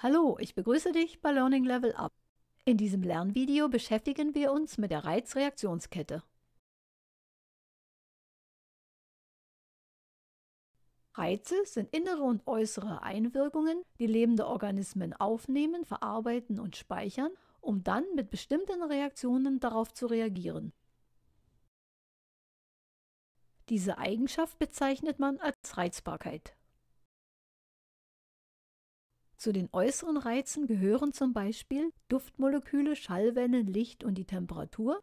Hallo, ich begrüße dich bei Learning Level Up. In diesem Lernvideo beschäftigen wir uns mit der Reizreaktionskette. Reize sind innere und äußere Einwirkungen, die lebende Organismen aufnehmen, verarbeiten und speichern, um dann mit bestimmten Reaktionen darauf zu reagieren. Diese Eigenschaft bezeichnet man als Reizbarkeit. Zu den äußeren Reizen gehören zum Beispiel Duftmoleküle, Schallwellen, Licht und die Temperatur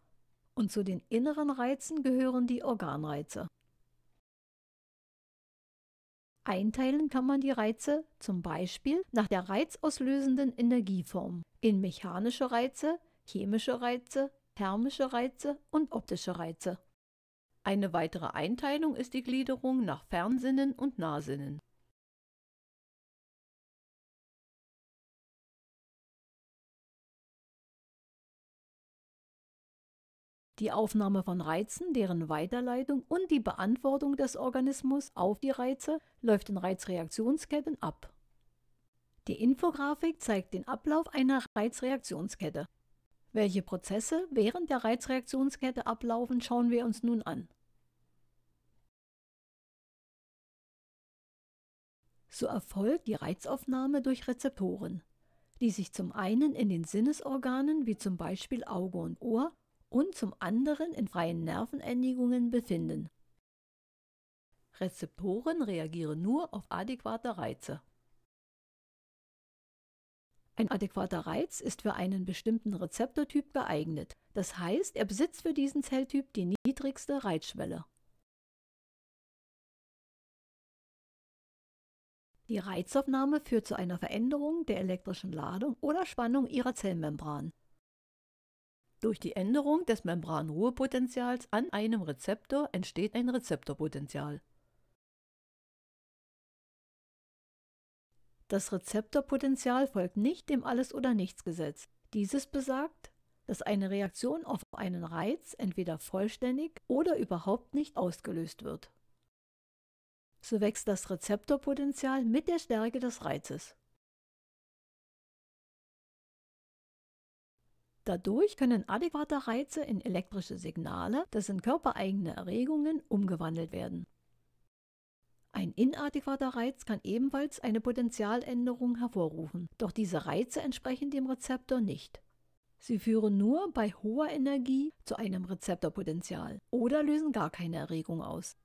und zu den inneren Reizen gehören die Organreize. Einteilen kann man die Reize zum Beispiel nach der reizauslösenden Energieform in mechanische Reize, chemische Reize, thermische Reize und optische Reize. Eine weitere Einteilung ist die Gliederung nach Fernsinnen und Nahsinnen. Die Aufnahme von Reizen, deren Weiterleitung und die Beantwortung des Organismus auf die Reize läuft in Reizreaktionsketten ab. Die Infografik zeigt den Ablauf einer Reizreaktionskette. Welche Prozesse während der Reizreaktionskette ablaufen, schauen wir uns nun an. So erfolgt die Reizaufnahme durch Rezeptoren, die sich zum einen in den Sinnesorganen wie zum Beispiel Auge und Ohr und zum anderen in freien Nervenendigungen befinden. Rezeptoren reagieren nur auf adäquate Reize. Ein adäquater Reiz ist für einen bestimmten Rezeptortyp geeignet, das heißt, er besitzt für diesen Zelltyp die niedrigste Reizschwelle. Die Reizaufnahme führt zu einer Veränderung der elektrischen Ladung oder Spannung ihrer Zellmembran. Durch die Änderung des Membranruhepotentials an einem Rezeptor entsteht ein Rezeptorpotential. Das Rezeptorpotential folgt nicht dem Alles- oder Nichts-Gesetz. Dieses besagt, dass eine Reaktion auf einen Reiz entweder vollständig oder überhaupt nicht ausgelöst wird. So wächst das Rezeptorpotential mit der Stärke des Reizes. Dadurch können adäquate Reize in elektrische Signale, das sind körpereigene Erregungen, umgewandelt werden. Ein inadäquater Reiz kann ebenfalls eine Potentialänderung hervorrufen, doch diese Reize entsprechen dem Rezeptor nicht. Sie führen nur bei hoher Energie zu einem Rezeptorpotential oder lösen gar keine Erregung aus.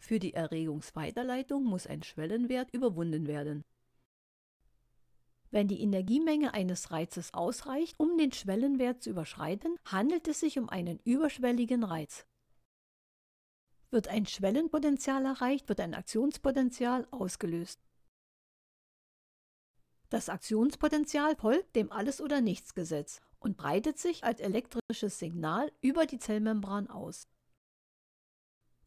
Für die Erregungsweiterleitung muss ein Schwellenwert überwunden werden. Wenn die Energiemenge eines Reizes ausreicht, um den Schwellenwert zu überschreiten, handelt es sich um einen überschwelligen Reiz. Wird ein Schwellenpotential erreicht, wird ein Aktionspotential ausgelöst. Das Aktionspotential folgt dem Alles- oder Nichts-Gesetz und breitet sich als elektrisches Signal über die Zellmembran aus.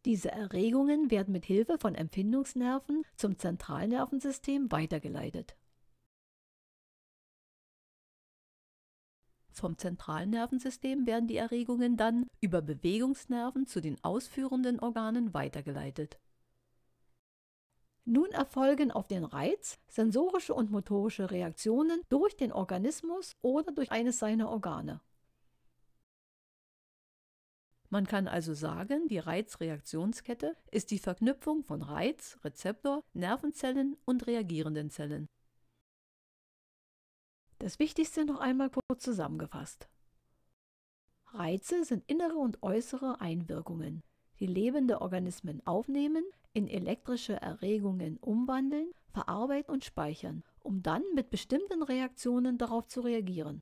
Diese Erregungen werden mit Hilfe von Empfindungsnerven zum Zentralnervensystem weitergeleitet. Vom zentralen Nervensystem werden die Erregungen dann über Bewegungsnerven zu den ausführenden Organen weitergeleitet. Nun erfolgen auf den Reiz sensorische und motorische Reaktionen durch den Organismus oder durch eines seiner Organe. Man kann also sagen, die Reizreaktionskette ist die Verknüpfung von Reiz, Rezeptor, Nervenzellen und reagierenden Zellen. Das Wichtigste noch einmal kurz zusammengefasst. Reize sind innere und äußere Einwirkungen, die lebende Organismen aufnehmen, in elektrische Erregungen umwandeln, verarbeiten und speichern, um dann mit bestimmten Reaktionen darauf zu reagieren.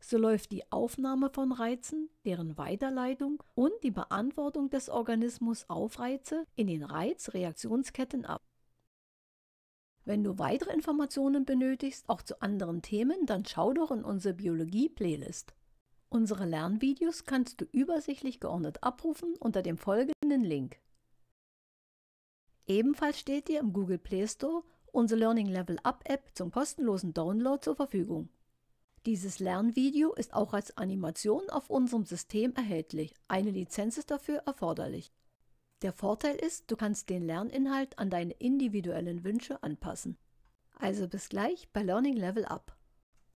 So läuft die Aufnahme von Reizen, deren Weiterleitung und die Beantwortung des Organismus auf Reize in den Reizreaktionsketten ab. Wenn du weitere Informationen benötigst, auch zu anderen Themen, dann schau doch in unsere Biologie-Playlist. Unsere Lernvideos kannst du übersichtlich geordnet abrufen unter dem folgenden Link. Ebenfalls steht dir im Google Play Store unsere Learning Level Up App zum kostenlosen Download zur Verfügung. Dieses Lernvideo ist auch als Animation auf unserem System erhältlich. Eine Lizenz ist dafür erforderlich. Der Vorteil ist, du kannst den Lerninhalt an deine individuellen Wünsche anpassen. Also bis gleich bei Learning Level Up.